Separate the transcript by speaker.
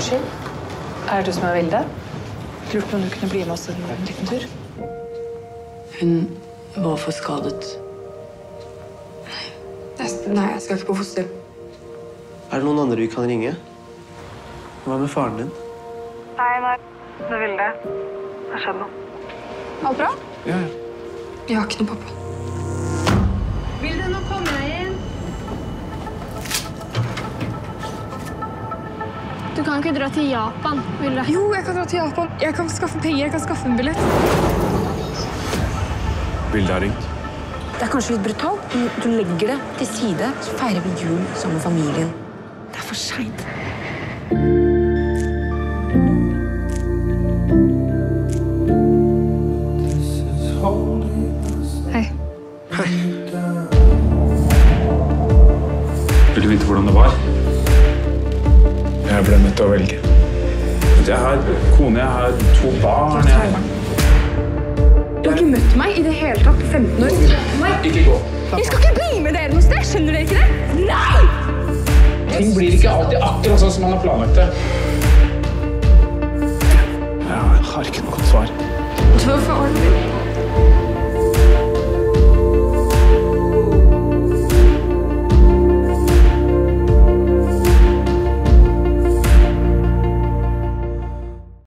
Speaker 1: Er det du som er Vilde? Lurte på om du kunne bli med oss en liten tur?
Speaker 2: Hun var for skadet.
Speaker 3: Nei, jeg skal ikke på fosterhjem.
Speaker 4: Er det noen andre vi kan ringe? Hva med faren din?
Speaker 1: Nei, nei. Det er Vilde. Det har skjedd noe.
Speaker 3: Alt bra?
Speaker 4: Ja,
Speaker 3: Jeg har ikke noen pappa.
Speaker 5: Kan ikke dra til Japan, Vilde.
Speaker 3: Jo, jeg kan dra til Japan. Jeg kan skaffe penger. Jeg kan skaffe en billett.
Speaker 6: Vilde har ringt.
Speaker 7: Det er kanskje litt brutalt, men du legger det til side, så feirer vi jul sammen med familien. Det er for seint.
Speaker 3: Hei.
Speaker 6: Vil du vite hvordan det var? Jeg ble nødt til å velge. Jeg har kone, jeg har to barn jeg...
Speaker 3: Du har ikke møtt meg i det hele tatt på 15 år.
Speaker 6: Ikke gå.
Speaker 3: Jeg skal ikke bli med dere noe sted! Skjønner dere ikke det? Nei!
Speaker 6: Ting blir ikke alltid akkurat sånn som man har planlagt det.